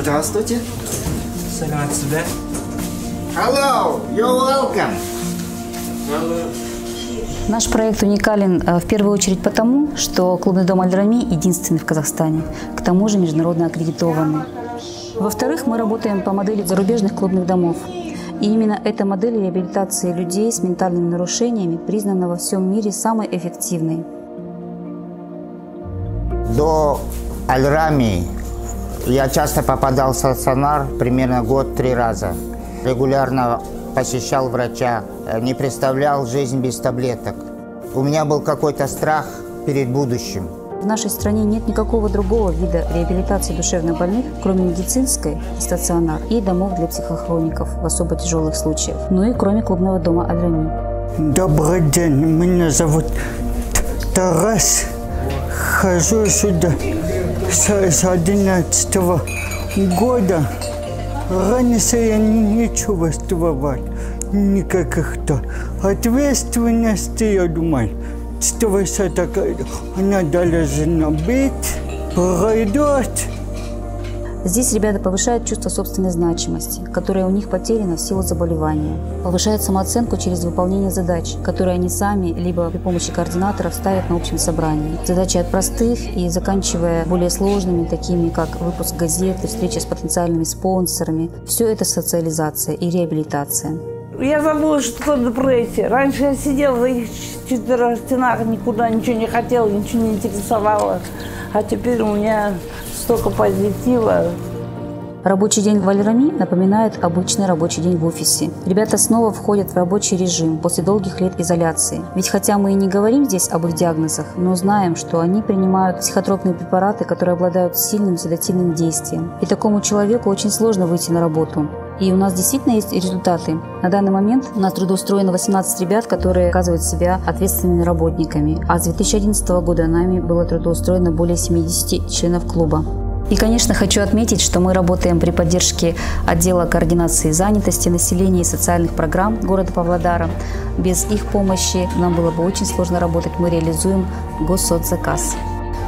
Здравствуйте. Салют сюда. Hello, you're welcome. Наш проект уникален э, в первую очередь потому, что клубный дом Аль-Рами единственный в Казахстане, к тому же международно аккредитованный. Во-вторых, мы работаем по модели зарубежных клубных домов. И именно эта модель реабилитации людей с ментальными нарушениями признана во всем мире самой эффективной. До Аль-Рами я часто попадал в стационар, примерно год-три раза. Регулярно посещал врача, э, не представлял жизнь без таблеток. У меня был какой-то страх перед будущим. В нашей стране нет никакого другого вида реабилитации душевных больных, кроме медицинской, стационар и домов для психохроников в особо тяжелых случаях, ну и кроме клубного дома Адрами. Добрый день, меня зовут Тарас. Хожу сюда с, с 11 года. Раньше я не чувствовал никаких то ответственности, я думал, что все так она должна быть, пройдет. Здесь ребята повышают чувство собственной значимости, которое у них потеряно в силу заболевания. Повышают самооценку через выполнение задач, которые они сами, либо при помощи координаторов ставят на общем собрании. Задачи от простых и заканчивая более сложными, такими как выпуск газеты, встреча с потенциальными спонсорами. Все это социализация и реабилитация. Я забыла, что такое депрессия. Раньше я сидела в этих четырех стенах, никуда ничего не хотела, ничего не интересовало. А теперь у меня столько позитива. Рабочий день в Альрами напоминает обычный рабочий день в офисе. Ребята снова входят в рабочий режим после долгих лет изоляции. Ведь хотя мы и не говорим здесь об их диагнозах, но знаем, что они принимают психотропные препараты, которые обладают сильным седативным действием. И такому человеку очень сложно выйти на работу. И у нас действительно есть результаты. На данный момент у нас трудоустроено 18 ребят, которые оказывают себя ответственными работниками. А с 2011 года нами было трудоустроено более 70 членов клуба. И, конечно, хочу отметить, что мы работаем при поддержке отдела координации занятости населения и социальных программ города Павлодара. Без их помощи нам было бы очень сложно работать. Мы реализуем госсоцзаказ.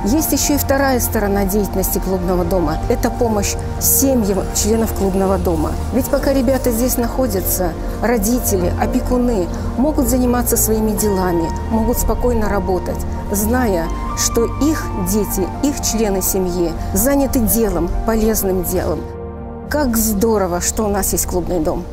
Есть еще и вторая сторона деятельности клубного дома. Это помощь семьям членов клубного дома. Ведь пока ребята здесь находятся, родители, опекуны могут заниматься своими делами, могут спокойно работать, зная, что их дети, их члены семьи заняты делом, полезным делом. Как здорово, что у нас есть клубный дом.